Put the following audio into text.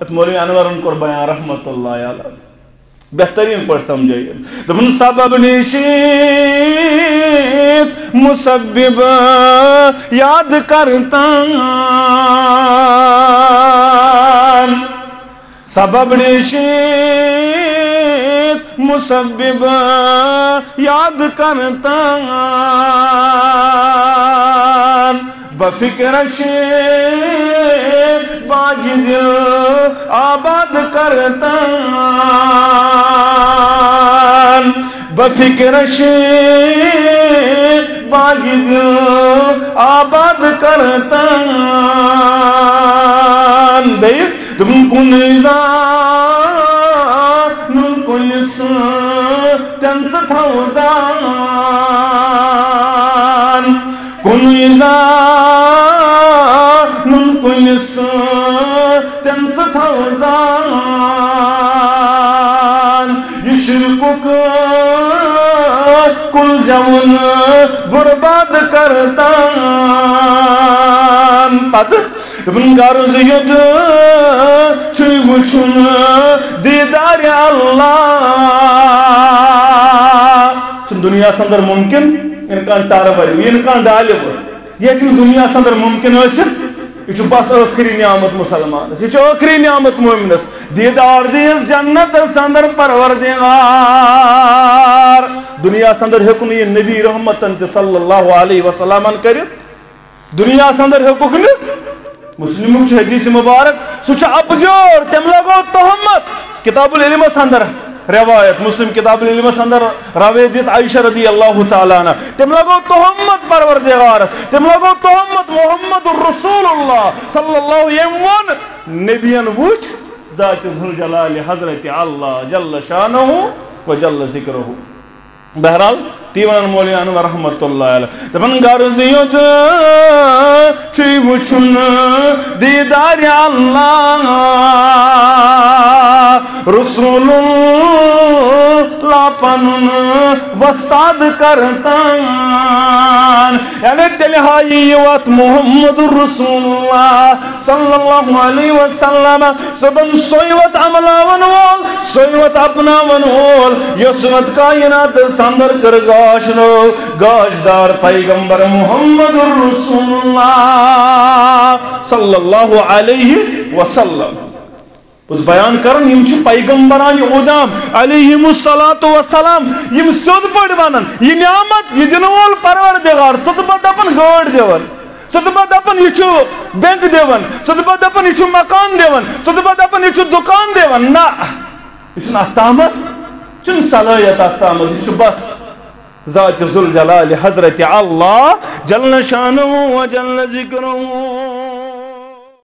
मौलवी अनवर कोर रहमत बेहतरीन पर समझे दपन सबब निशीत मुसब्बिब याद करता सबब निशीत मुसब्बिब याद करता बफिक्र बागी दिल आबाद करता बफिक्र बागी दिल आबाद करता तुम कुन नुन कुलिस त्यांचं थावजान कुन नुन कुलिस त्यांचं थावजान ये शिरकुक कुल जमुन बर्बाद करता पद गर्ज युद वुन दीदार अल्लाह दुनिया अंदर मुमकिन इनकान टार बल इनकान दाल यह दुनिया अंदर मुमकिन यह बस आखिरी नियामत मुसलमान यह आखिरी नियामत मोमिनस दीदार दिल जन्नत अंदर परवरदिगार दुनिया अंदर हेकुन यह नबी रहमत सल्लल्लाहु अलैहि वसल्लम कर दुनिया अंदर हेकुक न मुस्लिम हदीस मुबारक सह अपजोर तम लगो तोहमत किताबुल इल्मस अंदर रवायत मुस्लिम किताबुल इल्मस अंदर रवेदिस आयशा रदी अल्लाह तम लगो तोहमत परवरदिगार तम लगो तोहमत रसूलुल्लाह सल्लल्लाहु यम वन नबियन वुच जात जुल जलाल हज़रत अल्लाह जल्ल शानहु व जल्ल जिक्रुहु बहरहाल तीवन मोली अनवर रहमतुल्लाह दपन गर्ज युद वुचुन दीदार अल्लाह रसूलुल्लाह पनुन वस्ताद करतान। यानी तेलहाई वत मोहम्मद रसूलुल्लाह सल्लल्लाहु अलैहि वसल्लम। सबन सोयवत अमलावन वोल सोयवत अपनावन वोल यसवत कायनात संदर कर गाशनो गाशदार पैगंबर मोहम्मद रसूलुल्लाह सल्लल्लाहु अलैहि वसल्लम। उस बयान कर पैगम्बरान उदाम अलैहिमुस्सलातु वस्सलाम, यम सोद पड़ वनान यह नियामत यह दपन गाड़ देवन दपन यह बैंक देवन सतबा दपन यह मकान देवन सतबा दपन यह दुकान देवन। ना यह अतामत चुन सलाहियत अतामत यह बस। जुल जलाल हज़रत अल्लाह शानु व जल्ल जिक्रुहु।